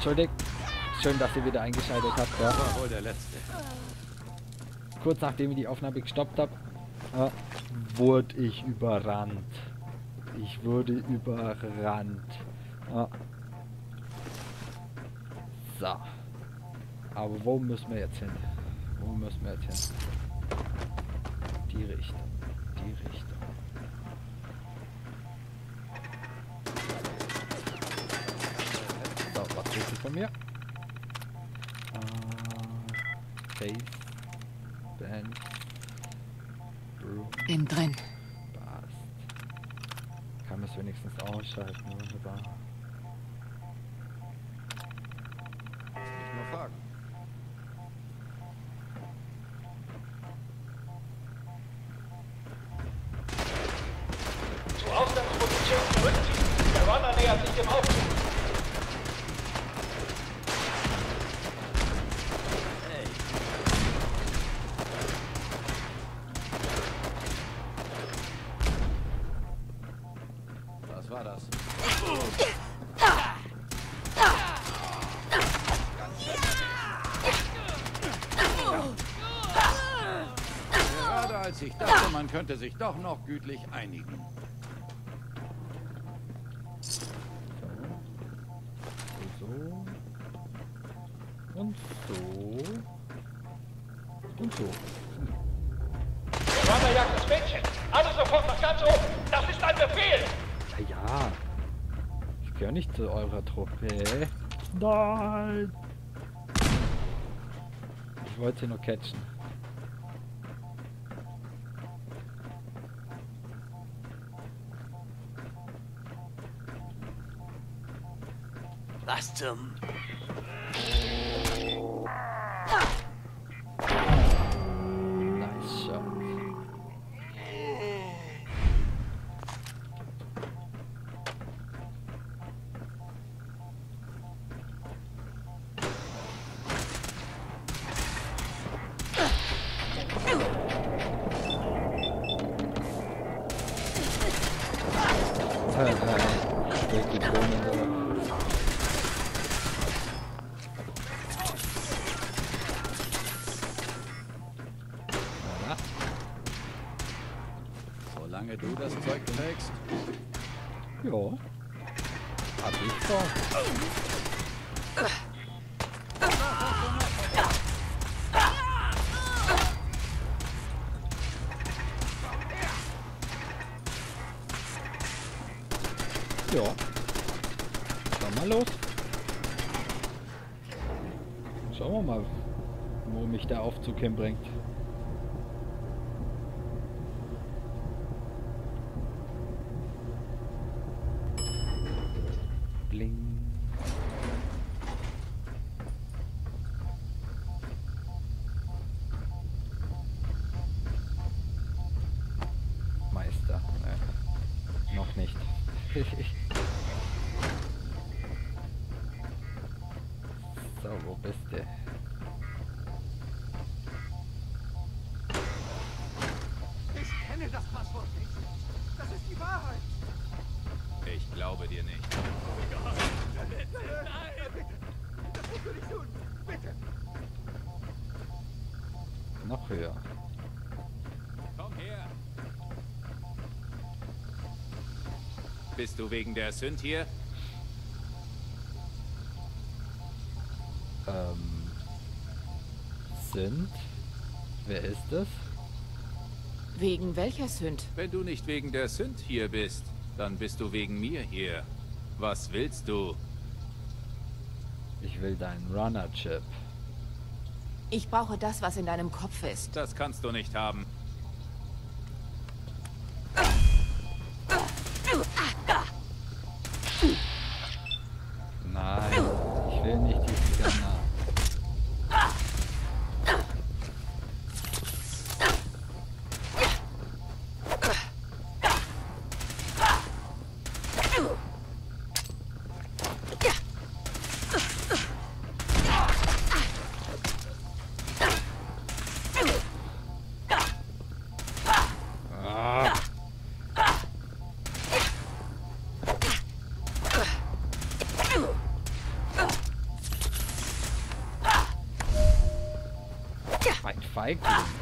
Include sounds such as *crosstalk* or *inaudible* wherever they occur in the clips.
entschuldigt. Schön, dass ihr wieder eingeschaltet habt. Ja. War wohl der letzte. Kurz nachdem ich die Aufnahme gestoppt habe, ja, wurde ich überrannt. Ich wurde überrannt. Ja. So. Aber wo müssen wir jetzt hin? Wo müssen wir jetzt hin? Die Richtung. Die Richtung. So, was willst du von mir? Äh, Face. Band. Broom. Bin drin. Passt. Kann es wenigstens ausschalten, wunderbar. Nicht nur fragen. Zur Ausgangsposition zurückziehen. Der Runner nähert sich dem Aufzug. Was war das? Gerade als ich könnte sich doch noch gütlich einigen. So. Und so. Und so. Der Runner jagt das Mädchen. Alle sofort nach ganz oben. Das ist ein Befehl. Ja, ja. Ich gehöre nicht zu eurer Truppe. Nein! Ich wollte sie nur catchen. Was Aufzug hinbringt. Meister. Äh, noch nicht. *laughs* Bist du wegen der Sünd hier? Ähm. Sind? Wer ist das? Wegen welcher Sünd? Wenn du nicht wegen der Sünd hier bist, dann bist du wegen mir hier. Was willst du? Ich will deinen Runner-Chip. Ich brauche das, was in deinem Kopf ist. Das kannst du nicht haben. Feigling.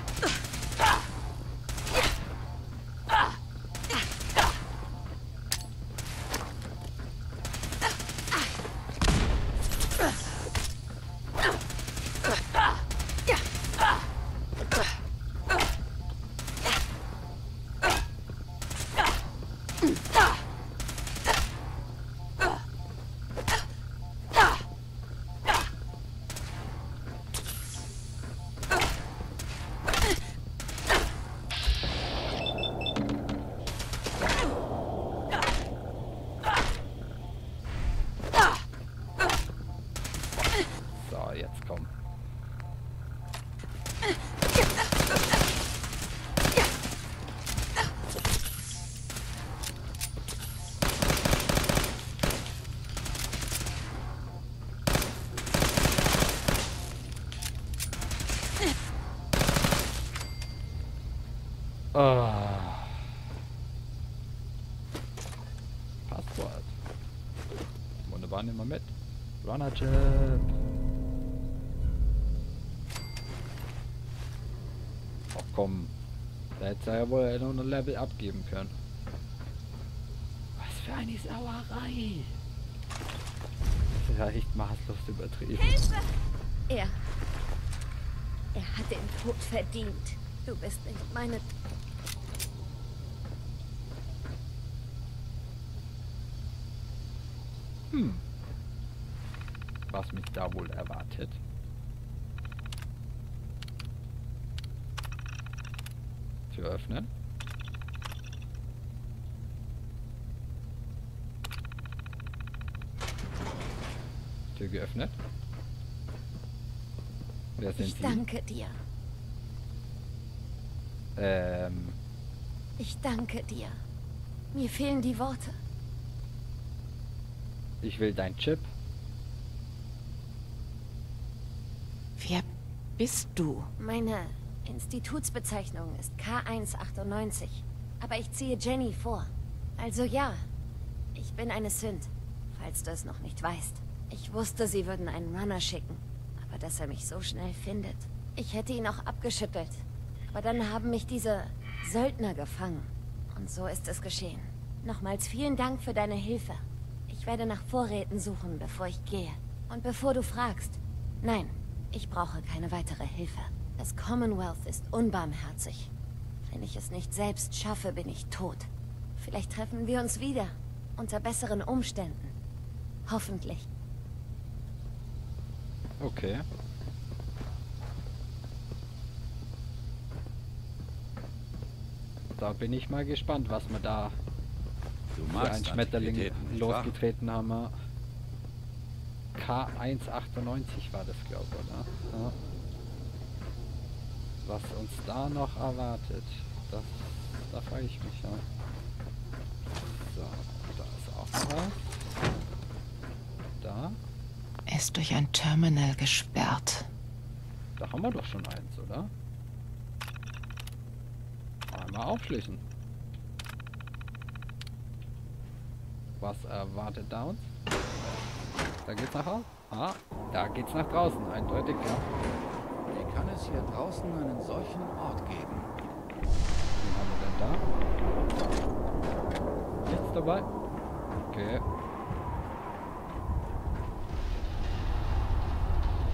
Da hätte er wohl noch ein Level abgeben können. Was für eine Sauerei. Das ist ja echt maßlos übertrieben. Er. Er hat den Tod verdient. Du bist nicht meine. Hm. Was mich da wohl erwartet. Tür öffnen. Tür geöffnet. Wer sind Ich Sie? danke dir. Ähm, Ich danke dir. Mir fehlen die Worte. ich will dein Chip. Wer bist du? Meine Institutsbezeichnung ist K198. Aber ich ziehe Jenny vor. Also ja, ich bin eine Sünd, falls du es noch nicht weißt. Ich wusste, sie würden einen Runner schicken. Aber dass er mich so schnell findet. Ich hätte ihn auch abgeschüttelt. Aber dann haben mich diese Söldner gefangen. Und so ist es geschehen. Nochmals vielen Dank für deine Hilfe. Ich werde nach Vorräten suchen, bevor ich gehe. Und bevor du fragst, nein, ich brauche keine weitere Hilfe. Das Commonwealth ist unbarmherzig. Wenn ich es nicht selbst schaffe, bin ich tot. Vielleicht treffen wir uns wieder. Unter besseren Umständen. Hoffentlich. Okay. Da bin ich mal gespannt, was wir da Du für einen Schmetterling losgetreten haben. wir. K198 war das, glaube ich, oder? Ja. Was uns da noch erwartet, das, da frage ich mich ja. So, da ist auch noch was. Da, Ist durch ein Terminal gesperrt. da haben wir doch schon eins, oder? Einmal aufschließen. Was erwartet da uns? Da geht's nach Hause. Ah, da geht's nach draußen, eindeutig, ja. Es hier draußen einen solchen Ort geben? Wen haben wir denn da? Nichts dabei? Okay.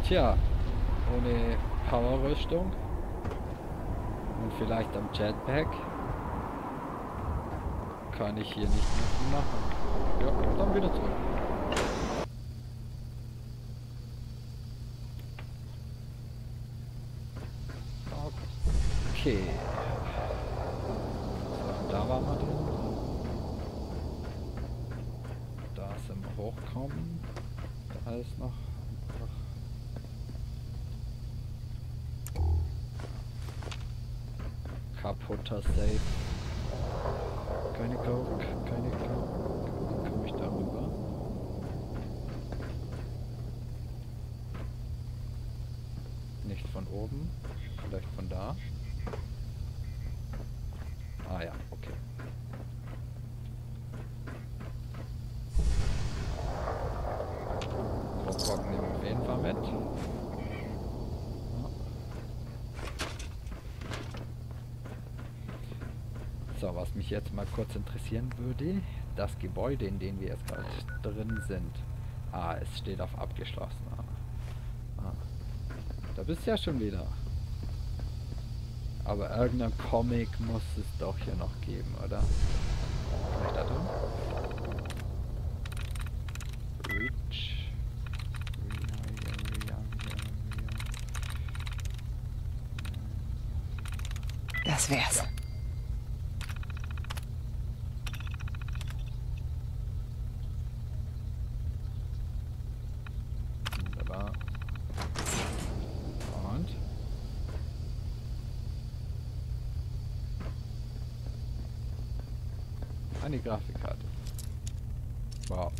Tja, ohne Powerrüstung und vielleicht am Jetpack kann ich hier nicht mehr machen. Ja, dann wieder zurück. Okay. Da waren wir drin. Da sind wir hochkommen. Da ist noch kaputter Safe. Keine Coke, keine Coke. Komme ich da rüber? Nicht von oben, vielleicht von da. Ah ja, okay. Rockrock nehmen wir auf jeden Fall mit. Ja. So, was mich jetzt mal kurz interessieren würde, das Gebäude, in dem wir jetzt gerade drin sind. Ah, es steht auf abgeschlossen. Ah. Ah. Da bist du ja schon wieder. Aber irgendein Comic muss es doch hier noch geben, oder? Vielleicht da drin? Reach. Das wär's. Wunderbar. Eine Grafikkarte. Wow.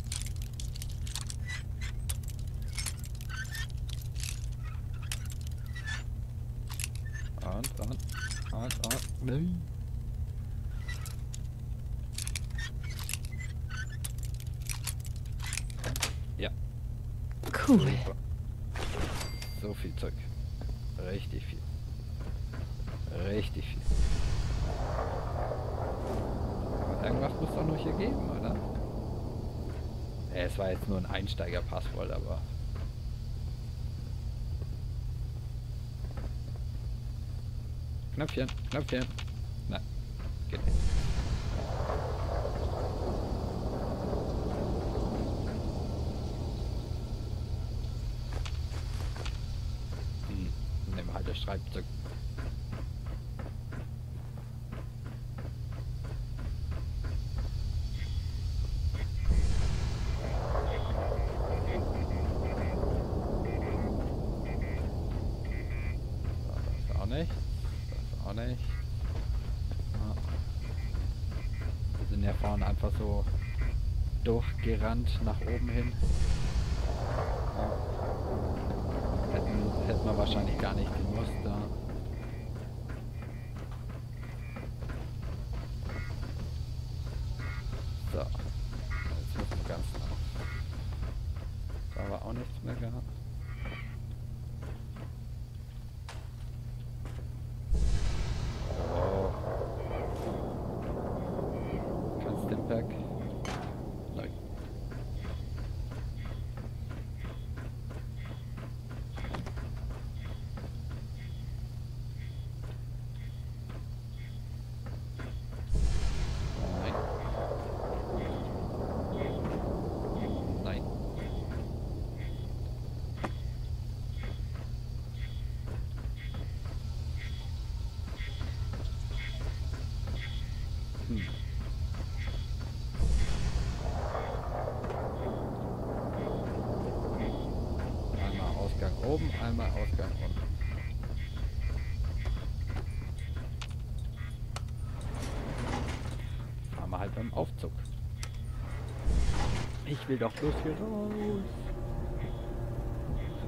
Jetzt nur ein Einsteiger-Passwort, aber... Knöpfchen, Knöpfchen. Nein, geht nicht. Hm, nimm halt das Schreibzeug. So, das auch nicht. Das auch nicht. Ja. Wir sind ja vorne einfach so durchgerannt nach oben hin. Ja. Hätten, hätten wir wahrscheinlich gar nicht gemusst da. So. Jetzt müssen wir ganz nach. Da war auch nichts mehr gehabt. Oh. Kein Stimpack. Nein. Nein. Nein. Hm. Einmal Ausgang oben, einmal Ausgang unten. Fahren wir halt beim Aufzug. Ich will doch bloß hier raus.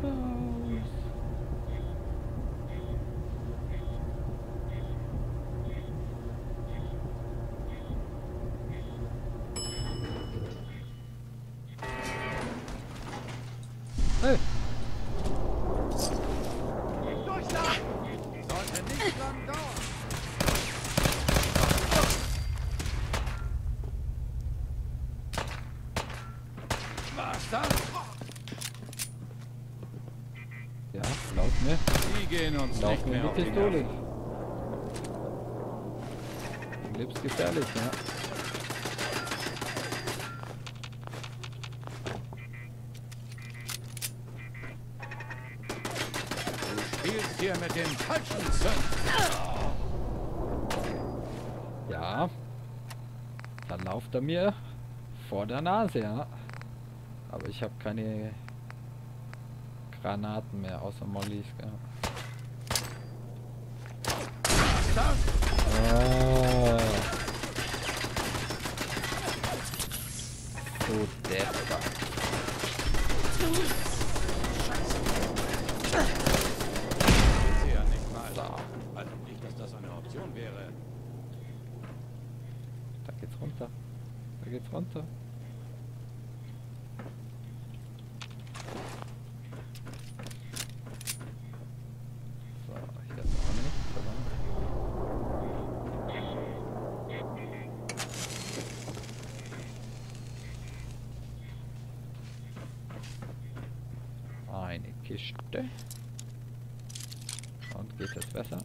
Raus. Hey. Durchschlag! Sollte nicht lang dauern. Was das? Ja, laut mir. Die gehen uns Pistole. Nerven. Lebensgefährlich, ja. Du spielst hier mit dem falschen Sünd. Ja. Dann lauft er mir vor der Nase, ja. Aber ich habe keine Granaten mehr, außer Mollys gehabt. Das Ah. So mal. So, Also nicht, dass das eine Option wäre. da geht's runter. Da geht's runter. So, hier ist auch nichts, oder? Kiste. Und geht es besser?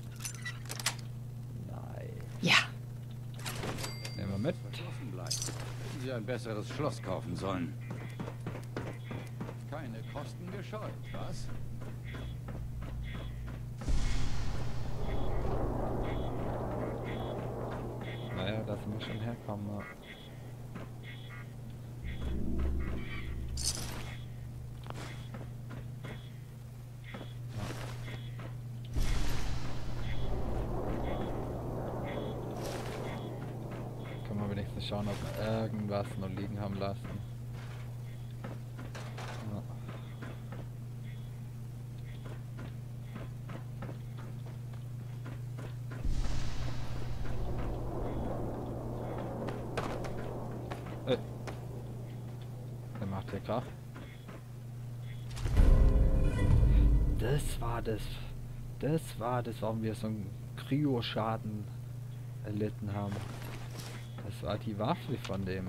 Nein. Ja. Nehmen wir mit. Hätten Sie ein besseres Schloss kaufen sollen. Keine Kosten gescheut, was? Naja, das muss schon herkommen. Schauen, ob wir irgendwas noch liegen haben lassen. Ja. Äh. Wer macht hier Krach? Das war das. Das war das, warum wir so einen Kryoschaden erlitten haben. War die Waffe von dem.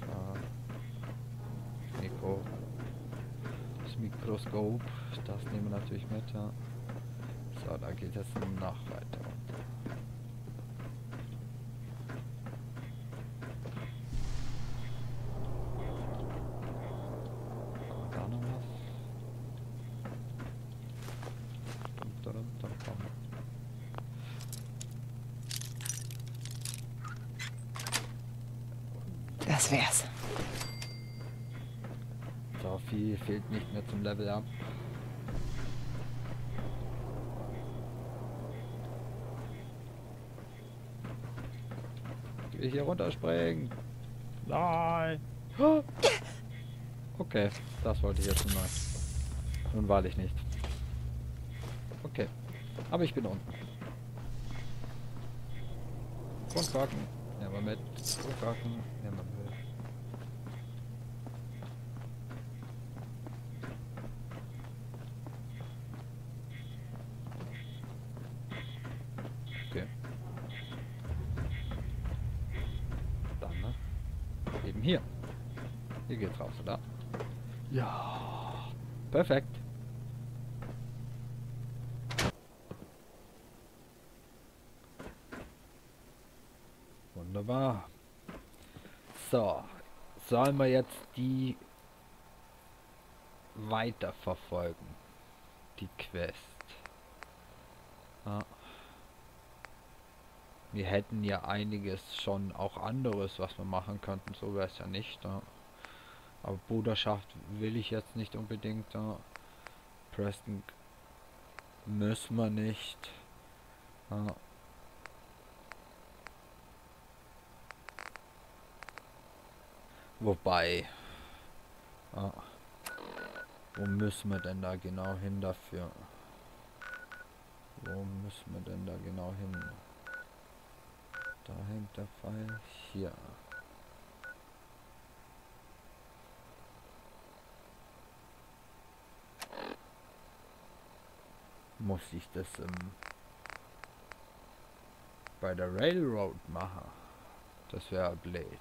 So. Mikro. Das Mikroskop, das nehmen wir natürlich mit, ja. So, da geht es noch weiter runter. Kommt da noch was? Dum, dum, dum, dum. Wär's. So viel fehlt nicht mehr zum Level up. Ich will hier runterspringen. Nein. *gasps* Okay, das wollte ich jetzt mal. Nun wahrlich nicht. Okay. Aber ich bin unten. Grundkorken. Nehmen wir mit. Grundkorken. Nehmen wir mit. Okay. Dann, ne? Eben hier. Hier geht's raus, oder? Ja. Perfekt. Wunderbar. So. Sollen wir jetzt die weiterverfolgen? Die Quest. Ja. Wir hätten ja einiges schon auch anderes, was wir machen könnten. So wäre es ja nicht. Ja. Aber Bruderschaft will ich jetzt nicht unbedingt. Ja. Preston müssen wir nicht. Ja. Wobei. Ja. Wo müssen wir denn da genau hin dafür? Wo müssen wir denn da genau hin? Da hängt der Pfeil. Hier. Muss ich das ähm, bei der Railroad machen? Das wäre blöd.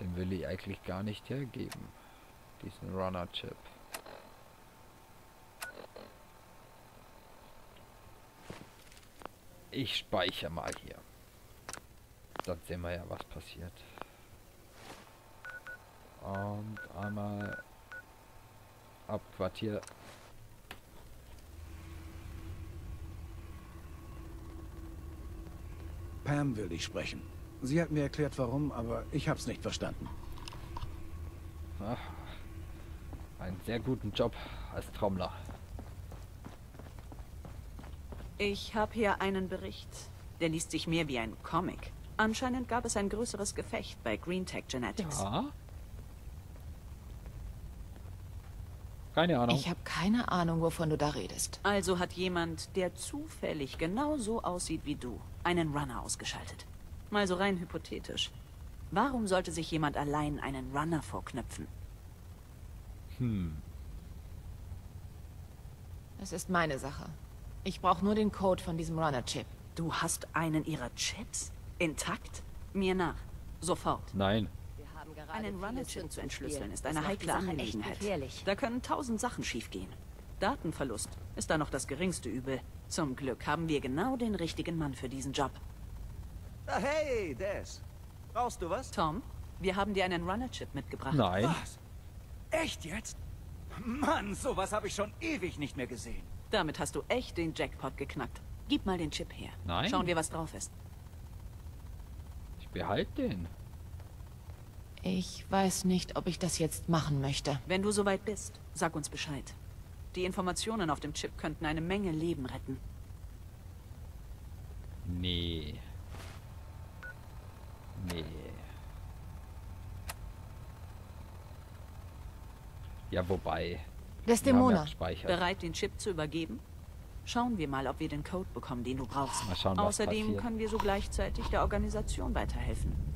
Den will ich eigentlich gar nicht hergeben. Diesen Runner-Chip. Ich speichere mal hier. Dann sehen wir ja, was passiert. Und einmal ab Quartier. Pam will dich sprechen. Sie hat mir erklärt, warum, aber ich hab's nicht verstanden. Ach, einen sehr guten Job als Trommler. Ich habe hier einen Bericht. Der liest sich mehr wie ein Comic. Anscheinend gab es ein größeres Gefecht bei Green Tech Genetics. Ja. Keine Ahnung. Ich habe keine Ahnung, wovon du da redest. Also hat jemand, der zufällig genauso aussieht wie du, einen Runner ausgeschaltet. Mal so rein hypothetisch. Warum sollte sich jemand allein einen Runner vorknöpfen? Hm. Es ist meine Sache. Ich brauche nur den Code von diesem Runner-Chip. Du hast einen ihrer Chips? Intakt? Mir nach. Sofort. Nein. Einen Runner-Chip zu entschlüsseln ist eine heikle Angelegenheit. Da können tausend Sachen schiefgehen. Datenverlust ist da noch das geringste Übel. Zum Glück haben wir genau den richtigen Mann für diesen Job. Ah, hey, Des. Brauchst du was? Tom, wir haben dir einen Runner-Chip mitgebracht. Nein. Was? Echt jetzt? Mann, sowas habe ich schon ewig nicht mehr gesehen. Damit hast du echt den Jackpot geknackt. Gib mal den Chip her. Nein. Schauen wir, was drauf ist. Ich behalte den. Ich weiß nicht, ob ich das jetzt machen möchte. Wenn du soweit bist, sag uns Bescheid. Die Informationen auf dem Chip könnten eine Menge Leben retten. Nee. Nee. Ja, wobei. Desdemona. ja. Bereit, den Chip zu übergeben? Schauen wir mal, ob wir den Code bekommen, den du brauchst. Mal schauen, was Außerdem passiert. können wir so gleichzeitig der Organisation weiterhelfen.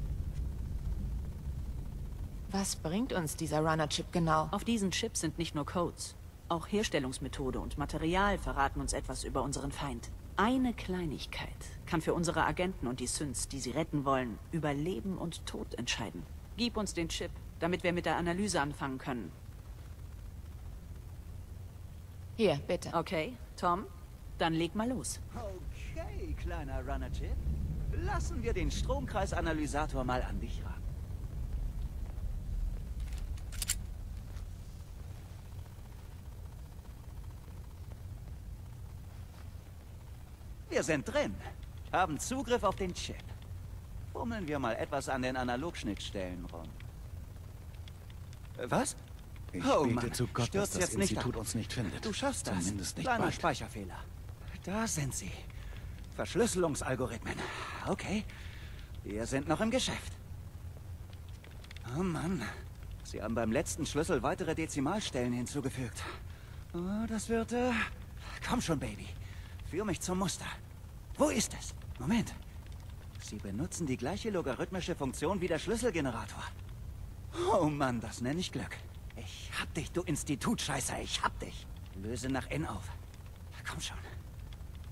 Was bringt uns dieser Runner-Chip genau? Auf diesen Chips sind nicht nur Codes. Auch Herstellungsmethode und Material verraten uns etwas über unseren Feind. Eine Kleinigkeit kann für unsere Agenten und die Synths, die sie retten wollen, über Leben und Tod entscheiden. Gib uns den Chip, damit wir mit der Analyse anfangen können. Hier, bitte. Okay, Tom? Dann leg mal los. Okay, kleiner Runner-Chip. Lassen wir den Stromkreisanalysator mal an dich ran. Wir sind drin. Haben Zugriff auf den Chip. Fummeln wir mal etwas an den Analogschnittstellen rum. Was? Ich oh bete Mann, zu Gott, stürzt dass das jetzt nicht Institut uns nicht findet. Du schaffst das. Zumindest nicht Kleiner bald. Speicherfehler. Da sind sie. Verschlüsselungsalgorithmen. Okay. Wir sind noch im Geschäft. Oh Mann. Sie haben beim letzten Schlüssel weitere Dezimalstellen hinzugefügt. Oh, das wird... Äh... Komm schon, Baby. Führ mich zum Muster. Wo ist es? Moment. Sie benutzen die gleiche logarithmische Funktion wie der Schlüsselgenerator. Oh Mann, das nenne ich Glück. Ich hab dich, du Institutscheißer. Ich hab dich. Löse nach N auf. Komm schon.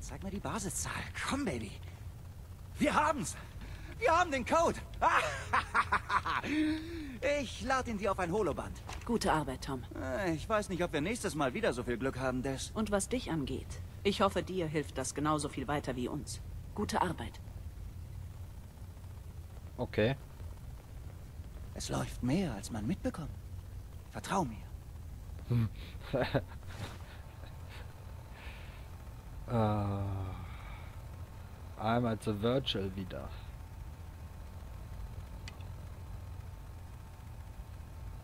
Zeig mir die Basiszahl. Komm, Baby. Wir haben's. Wir haben den Code. *laughs* Ich lade ihn dir auf ein Holoband. Gute Arbeit, Tom. Äh, Ich weiß nicht, ob wir nächstes Mal wieder so viel Glück haben, Des. Und was dich angeht, ich hoffe, dir hilft das genauso viel weiter wie uns. Gute Arbeit. Okay. Es läuft mehr, als man mitbekommt. Vertrau mir. *laughs* Ah. Einmal zu Virtual wieder.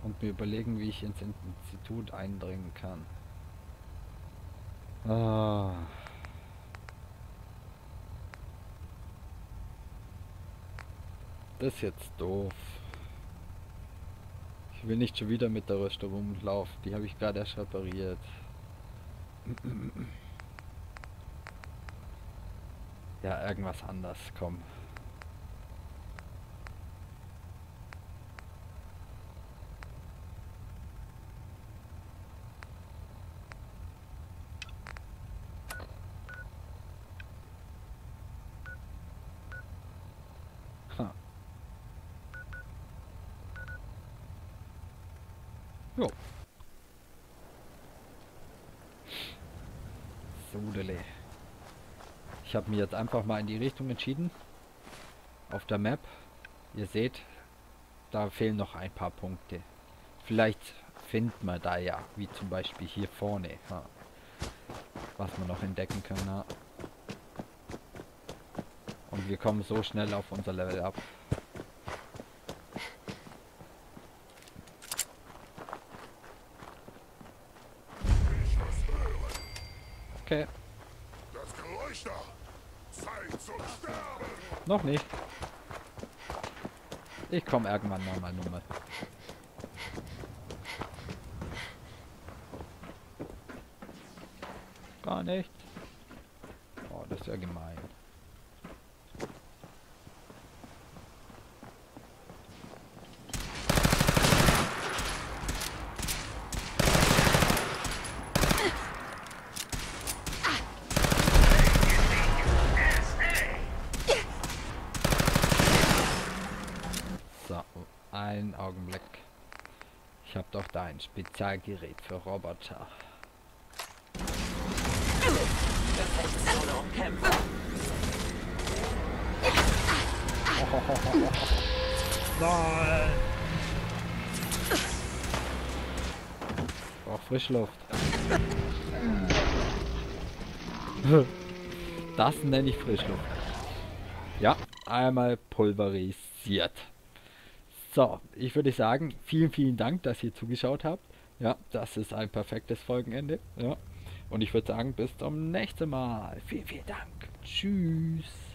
Und mir überlegen, wie ich ins Institut eindringen kann. Ah. Das ist jetzt doof. Ich will nicht schon wieder mit der Rüstung rumlaufen. Die habe ich gerade erst repariert. Ja, irgendwas anders, komm. Ha. Jo. Sudele. Ich habe mir jetzt einfach mal in die Richtung entschieden. Auf der Map. Ihr seht, da fehlen noch ein paar Punkte. Vielleicht findet man da ja, wie zum Beispiel hier vorne. Ja. Was man noch entdecken kann. Ja. Und wir kommen so schnell auf unser Level ab. Okay. Das Geräusch da. Zeit zum Sterben. Noch nicht. Ich komme irgendwann nochmal Nummer. Gar nicht. Oh, das ist ja gemein. Spezialgerät für Roboter. Nein! Braucht Frischluft. Das nenne ich Frischluft. Ja, einmal pulverisiert. So, ich würde sagen, vielen, vielen Dank, dass ihr zugeschaut habt. Ja, das ist ein perfektes Folgenende. Ja. Und ich würde sagen, bis zum nächsten Mal. Vielen, vielen Dank. Tschüss.